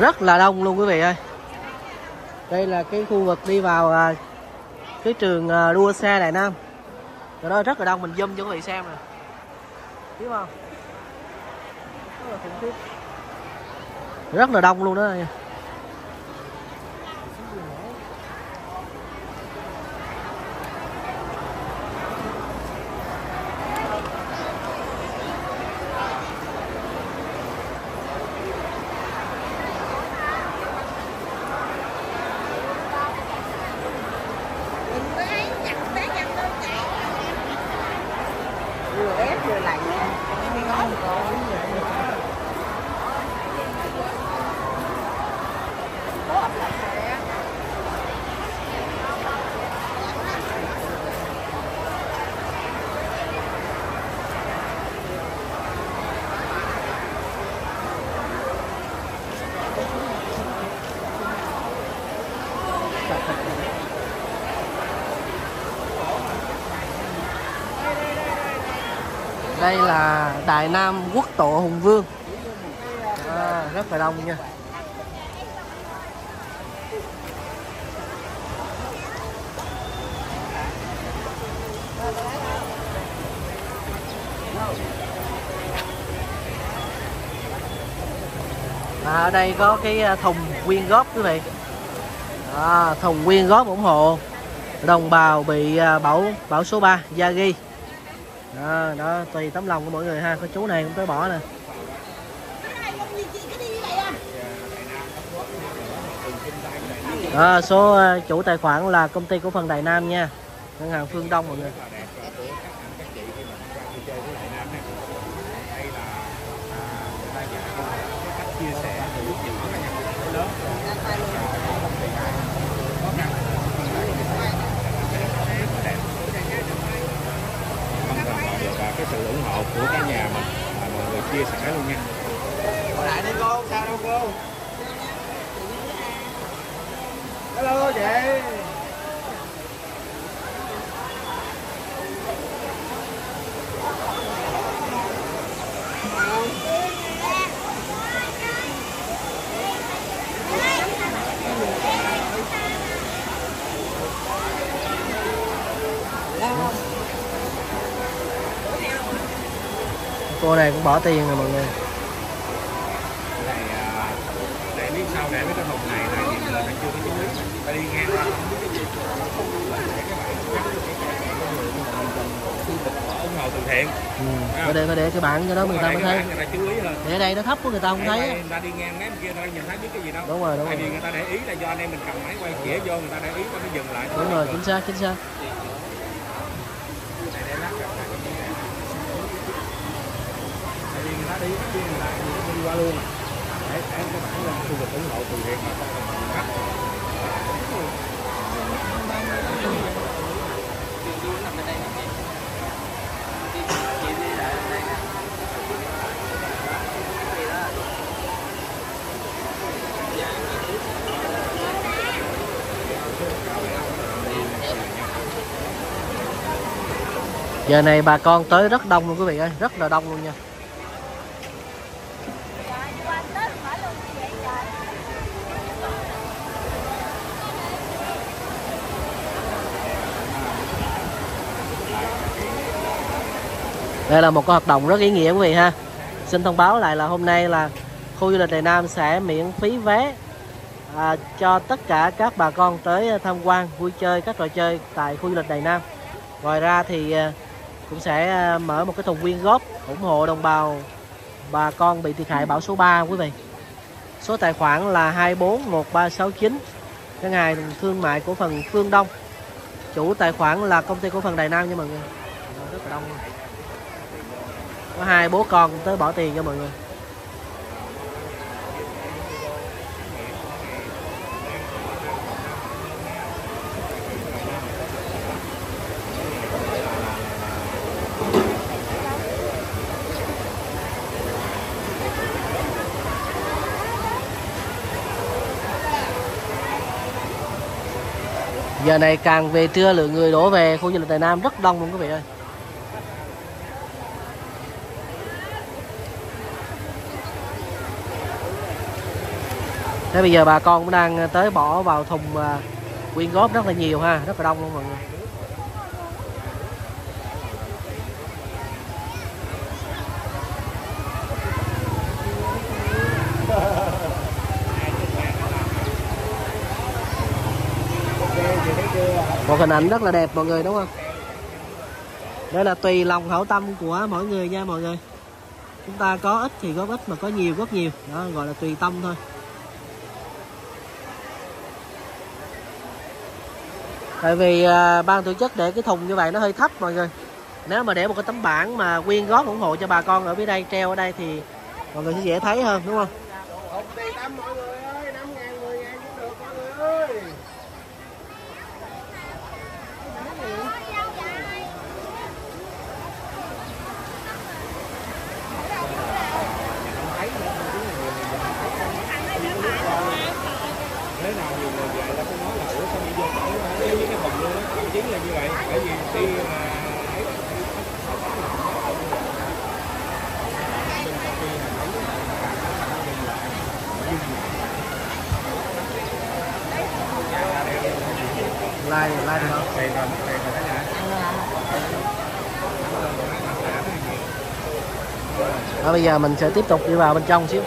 rất là đông luôn quý vị ơi. Đây là cái khu vực đi vào à, cái trường à, đua xe Đại Nam. Ở đó rất là đông, mình zoom cho quý vị xem nè. Biết không? Rất là khủng khiếp. Rất là đông luôn đó. nha vừa ép vừa lạnh đây là Đại Nam Quốc Tổ Hùng Vương. À, rất là đông nha. À, ở đây có cái à, thùng quyên góp quý vị. À, thùng quyên góp ủng hộ. Đồng bào bị à, bão bão số 3 ghi đó, đó tùy tấm lòng của mọi người ha. Có chú này cũng tới bỏ nè. Đó, số ờ, chủ tài khoản là công ty cổ phần Đại Nam nha. Ngân hàng Phương Đông mọi người. chia sẻ từ lúc nhỏ các nhà lớn mong rằng họ được à, cái sự ủng hộ của cả nhà mình. Và mọi người chia sẻ luôn nha. Lại đi cô sao đâu cô? Hello, chị. Cô này cũng bỏ tiền rồi mọi người. À, để biết sao để mấy cái thùng này này thì là nó chưa có chú ta đi ngang qua không biết cái gì từ thiện ừ. có để có để cái bảng cho đó người ta mới thấy. Để ở đây nó thấp của người ta không thấy người ta đi ngang mép kia ta nhìn thấy biết cái gì đâu. Đúng rồi đúng tại vì rồi người ta để ý là do anh em mình cầm máy quay chĩa vô người ta để ý mới dừng lại. Đúng rồi chính xác chính xác tại vì người ta đi kia đi qua luôn. Để em cái bản lên khu vực ủng hộ từ thiện mà không còn khách giờ này bà con tới rất đông luôn quý vị ơi, rất là đông luôn nha. Đây là một cái hoạt động rất ý nghĩa quý vị ha. Xin thông báo lại là hôm nay là khu du lịch Đại Nam sẽ miễn phí vé à, cho tất cả các bà con tới à, tham quan vui chơi các trò chơi tại khu du lịch Đại Nam. Ngoài ra thì à, cũng sẽ à, mở một cái thùng quyên góp ủng hộ đồng bào bà con bị thiệt hại bão số 3 quý vị. Số tài khoản là 241369 ngân hàng thương mại cổ phần Phương Đông. Chủ tài khoản là công ty cổ phần Đài Nam nha mọi người. Rất là đông. luôn có hai bố con tới bỏ tiền cho mọi người. Giờ này càng về trưa lượng người đổ về, khu du lịch Tây Nam rất đông luôn quý vị ơi. Thế bây giờ bà con cũng đang tới bỏ vào thùng à, quyên góp rất là nhiều ha, rất là đông luôn mọi người. Một hình ảnh rất là đẹp mọi người, đúng không? Đây là tùy lòng hảo tâm của mỗi người nha mọi người. Chúng ta có ít thì góp ít, mà có nhiều góp nhiều. Đó, gọi là tùy tâm thôi. Tại vì à, ban tổ chức để cái thùng như vậy nó hơi thấp mọi người nếu mà để một cái tấm bảng mà quyên góp ủng hộ cho bà con ở phía đây treo ở đây thì mọi người sẽ dễ thấy hơn đúng không mọi người ơi, 5 ngàn, 10 ngàn cũng được mọi người ơi. thế nào nhiều người vậy là tôi nói là ủa sao đi vô cỡ nếu như cái thùng luôn á thậm chí là như vậy bởi vì khi mà ấy like like được và bây giờ mình sẽ tiếp tục đi vào bên trong xíu.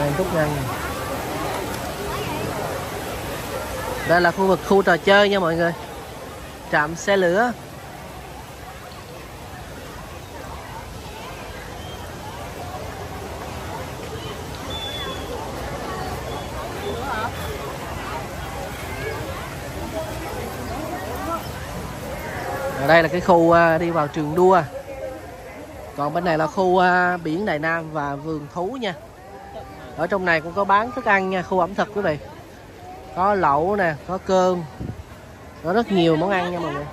Lên túc ngăn. Đây là khu vực khu trò chơi nha mọi người. Trạm xe lửa. Ở đây là cái khu à, đi vào trường đua. Còn bên này là khu à, biển đài Nam và vườn thú nha. Ở trong này cũng có bán thức ăn nha, khu ẩm thực quý vị. Có lẩu nè, có cơm. Có rất nhiều món ăn nha mọi người.